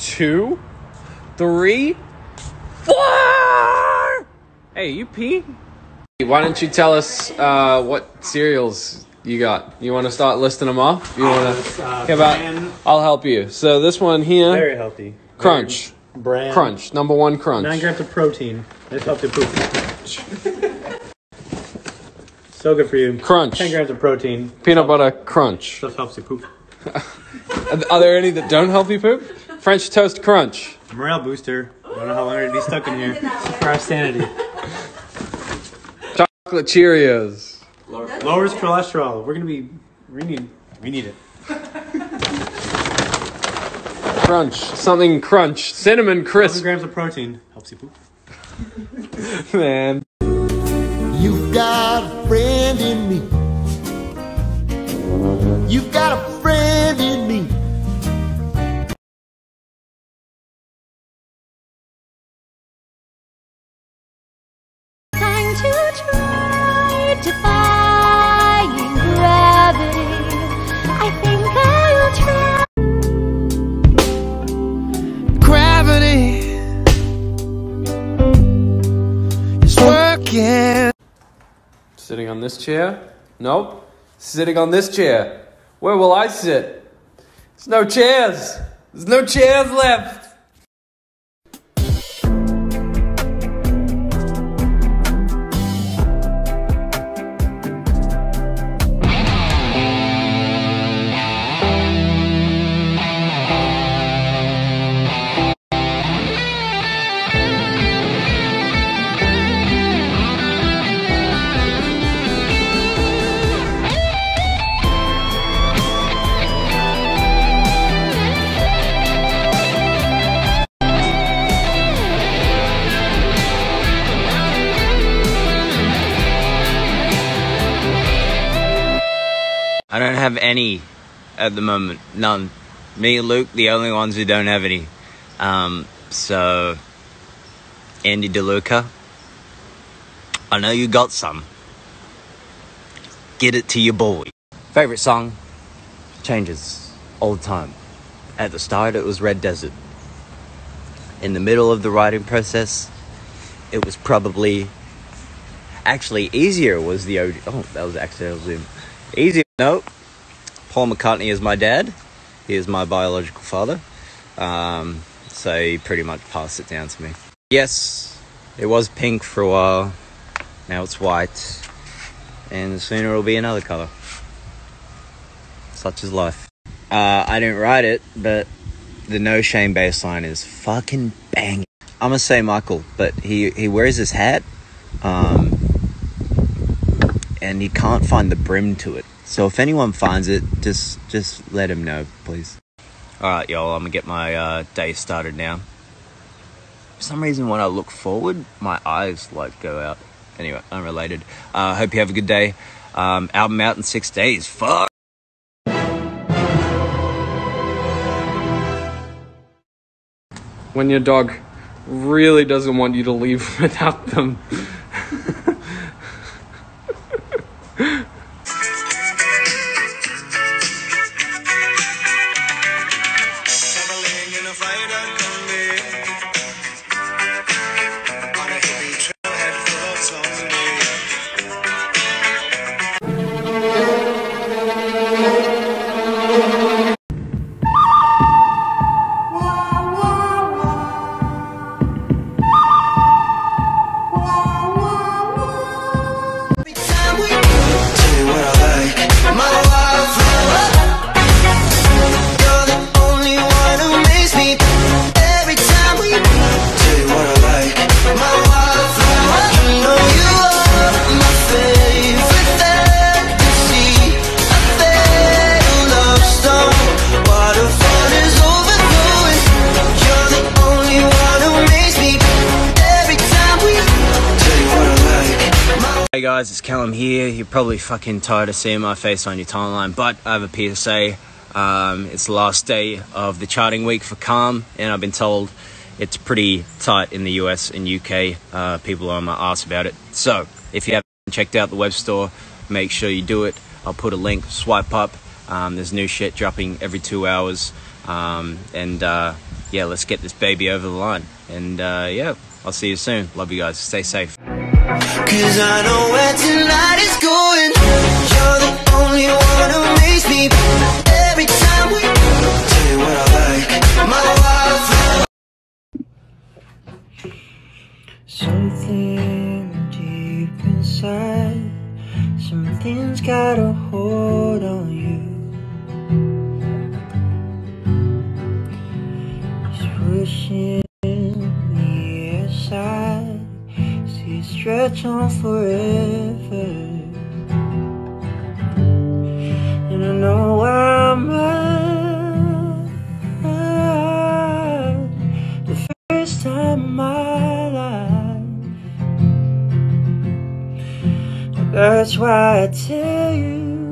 two, three, four. Hey, you pee? Why don't you tell us uh, what cereals you got? You want to start listing them off? You want to? Uh, about, I'll help you. So this one here, very healthy. crunch, Bran. crunch, number one crunch. Nine grams of protein. This helps you poop. so good for you. Crunch. Ten grams of protein. Peanut butter crunch. Just helps you poop. Are there any that don't help you poop? French toast crunch. Morale booster. I don't know how long I'm gonna be stuck in here for our sanity. Chocolate Cheerios. Lowers cholesterol. We're gonna be. We need. We need it. Crunch. Something crunch. Cinnamon Seven crisp. grams of protein helps you poop. Man. You've got a friend in me. You've got defying gravity. I think I'll try. Gravity is working. Sitting on this chair? Nope. Sitting on this chair. Where will I sit? There's no chairs. There's no chairs left. I don't have any at the moment. None. Me and Luke, the only ones who don't have any. Um, so, Andy DeLuca, I know you got some. Get it to your boy. Favorite song changes all the time. At the start, it was Red Desert. In the middle of the writing process, it was probably actually easier was the OG. Oh, that was accidental zoom. Easier. note Paul McCartney is my dad. He is my biological father. Um, so he pretty much passed it down to me. Yes, it was pink for a while. Now it's white. And soon it'll be another color. Such is life. Uh, I didn't write it, but the No Shame bass line is fucking banging. I'm gonna say Michael, but he, he wears his hat. Um, and he can't find the brim to it. So if anyone finds it, just just let him know, please. All right, y'all. I'm gonna get my uh, day started now. For some reason, when I look forward, my eyes like go out. Anyway, unrelated. Uh, hope you have a good day. Um, album out in six days. Fuck. When your dog really doesn't want you to leave without them. guys, it's Calum here. You're probably fucking tired of seeing my face on your timeline, but I have a PSA. Um, it's the last day of the charting week for Calm, and I've been told it's pretty tight in the US and UK. Uh, people are on my ass about it. So, if you haven't checked out the web store, make sure you do it. I'll put a link, swipe up. Um, there's new shit dropping every two hours. Um, and uh, yeah, let's get this baby over the line. And uh, yeah, I'll see you soon. Love you guys. Stay safe. Cause I know where tonight is going. You're the only one who makes me every time we tell you what I like. My wildflower. Something deep inside, something's got a hold on you. It's pushing stretch on forever. And I know I'm at. The first time in my life. That's why I tell you,